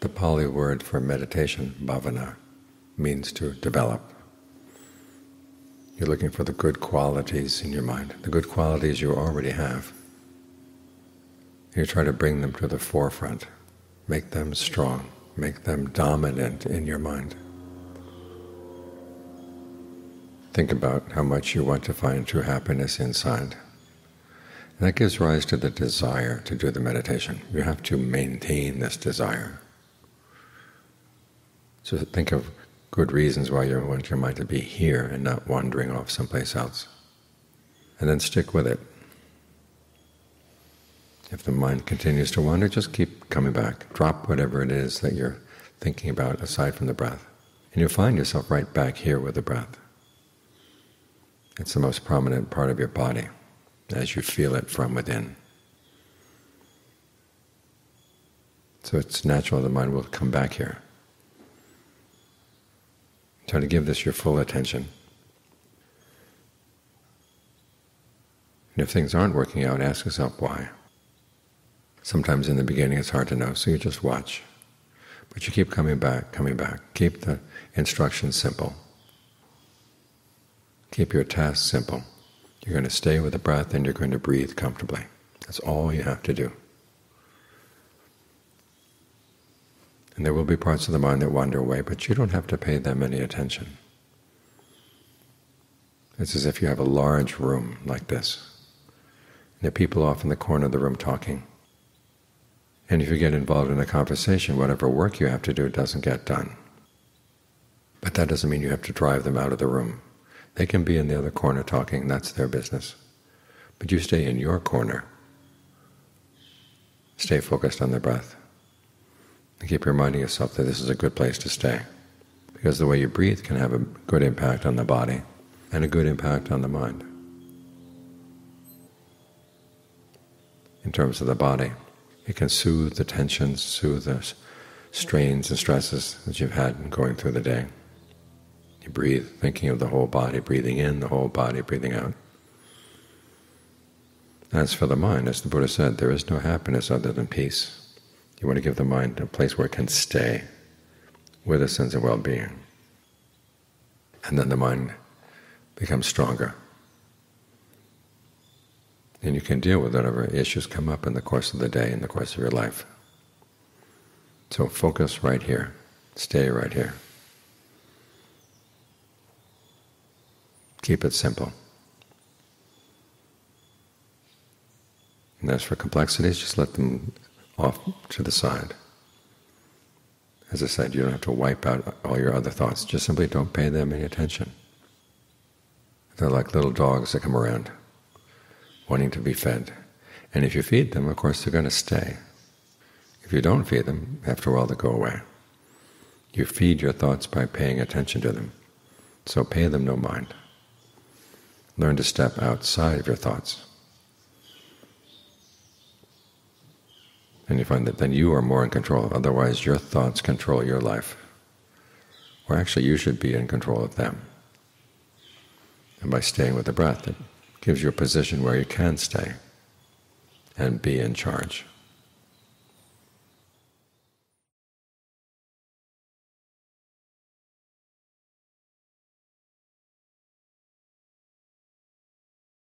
The Pali word for meditation, bhavana, means to develop. You're looking for the good qualities in your mind, the good qualities you already have. You try to bring them to the forefront, make them strong, make them dominant in your mind. Think about how much you want to find true happiness inside. And that gives rise to the desire to do the meditation. You have to maintain this desire. So think of good reasons why you want your mind to be here and not wandering off someplace else. And then stick with it. If the mind continues to wander, just keep coming back. Drop whatever it is that you're thinking about aside from the breath. And you'll find yourself right back here with the breath. It's the most prominent part of your body as you feel it from within. So it's natural the mind will come back here. Try to give this your full attention. And if things aren't working out, ask yourself why. Sometimes in the beginning it's hard to know, so you just watch. But you keep coming back, coming back. Keep the instructions simple. Keep your task simple. You're going to stay with the breath and you're going to breathe comfortably. That's all you have to do. And there will be parts of the mind that wander away, but you don't have to pay them any attention. It's as if you have a large room like this. And there are people off in the corner of the room talking. And if you get involved in a conversation, whatever work you have to do doesn't get done. But that doesn't mean you have to drive them out of the room. They can be in the other corner talking, that's their business. But you stay in your corner. Stay focused on the breath. And keep reminding yourself that this is a good place to stay. Because the way you breathe can have a good impact on the body and a good impact on the mind. In terms of the body, it can soothe the tensions, soothe the strains and stresses that you've had going through the day. You breathe, thinking of the whole body, breathing in, the whole body, breathing out. As for the mind, as the Buddha said, there is no happiness other than peace. You want to give the mind a place where it can stay with a sense of well-being. And then the mind becomes stronger. And you can deal with whatever issues come up in the course of the day, in the course of your life. So focus right here. Stay right here. Keep it simple. And as for complexities, just let them off to the side. As I said, you don't have to wipe out all your other thoughts. Just simply don't pay them any attention. They're like little dogs that come around, wanting to be fed. And if you feed them, of course, they're going to stay. If you don't feed them, after a while they go away. You feed your thoughts by paying attention to them. So pay them no mind. Learn to step outside of your thoughts. And you find that then you are more in control. Otherwise, your thoughts control your life. Or actually, you should be in control of them. And by staying with the breath, it gives you a position where you can stay and be in charge.